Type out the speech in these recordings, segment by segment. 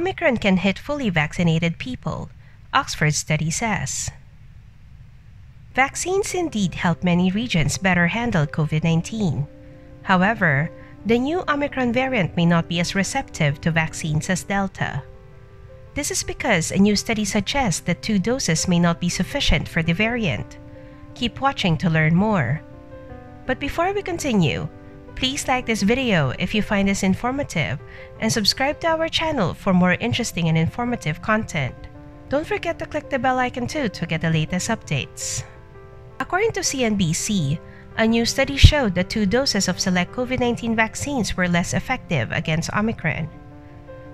Omicron can hit fully vaccinated people, Oxford study says. Vaccines indeed help many regions better handle COVID 19. However, the new Omicron variant may not be as receptive to vaccines as Delta. This is because a new study suggests that two doses may not be sufficient for the variant. Keep watching to learn more. But before we continue, please like this video if you find this informative and subscribe to our channel for more interesting and informative content. Don't forget to click the bell icon too to get the latest updates. According to CNBC, a new study showed that two doses of select COVID 19 vaccines were less effective against Omicron.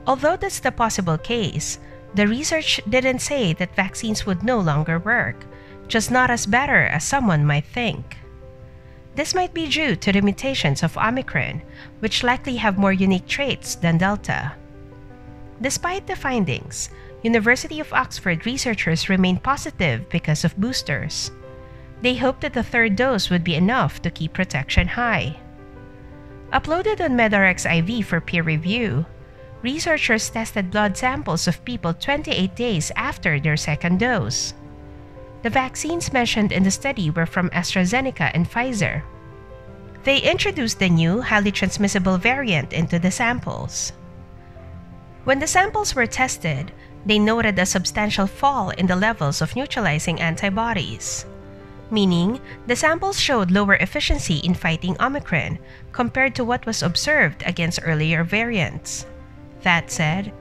Although that's the possible case, the research didn't say that vaccines would no longer work, just not as better as someone might think. This might be due to the mutations of Omicron, which likely have more unique traits than Delta. Despite the findings, University of Oxford researchers remain positive because of boosters. They hope that the third dose would be enough to keep protection high. Uploaded on medRxiv for peer review, researchers tested blood samples of people 28 days after their second dose. The vaccines mentioned in the study were from AstraZeneca and Pfizer. They introduced the new highly transmissible variant into the samples. When the samples were tested, they noted a substantial fall in the levels of neutralizing antibodies, meaning the samples showed lower efficiency in fighting Omicron compared to what was observed against earlier variants. That said,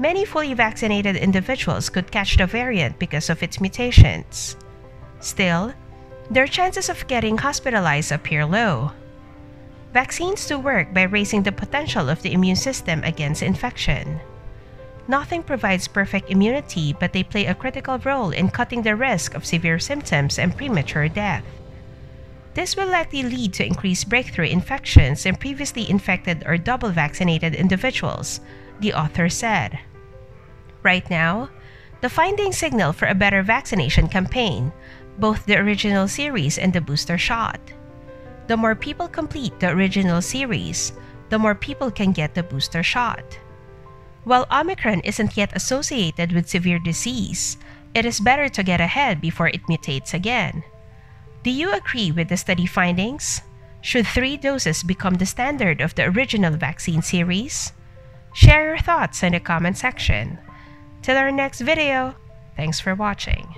many fully vaccinated individuals could catch the variant because of its mutations. Still, their chances of getting hospitalized appear low. Vaccines do work by raising the potential of the immune system against infection. Nothing provides perfect immunity, but they play a critical role in cutting the risk of severe symptoms and premature death. This will likely lead to increased breakthrough infections in previously infected or double vaccinated individuals, the author said. Right now, the findings signal for a better vaccination campaign, both the original series and the booster shot. The more people complete the original series, the more people can get the booster shot. While Omicron isn't yet associated with severe disease, it is better to get ahead before it mutates again. Do you agree with the study findings? Should three doses become the standard of the original vaccine series? Share your thoughts in the comment section. Till our next video, thanks for watching.